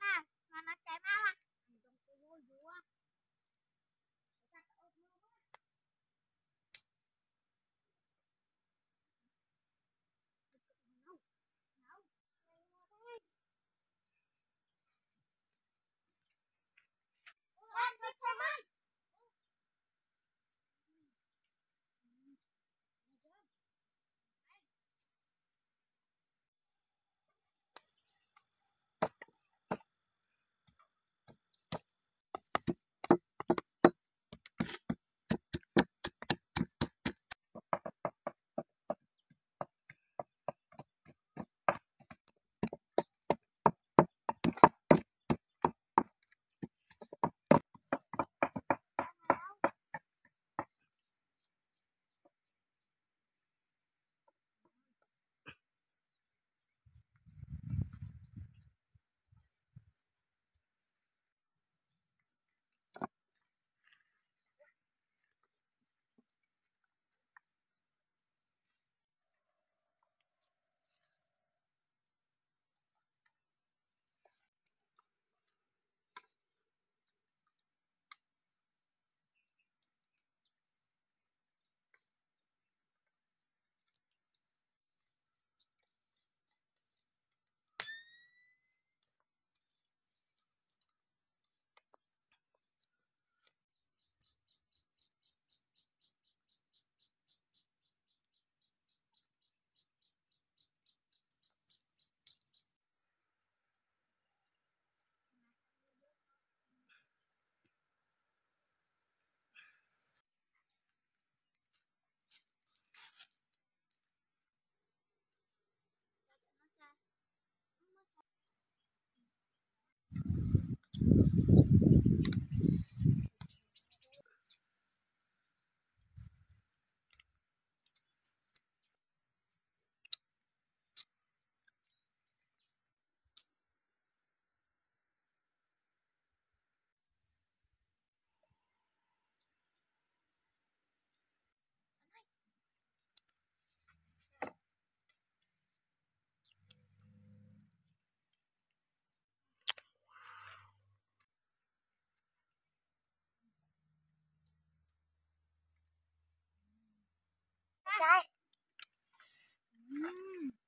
ใ Mm.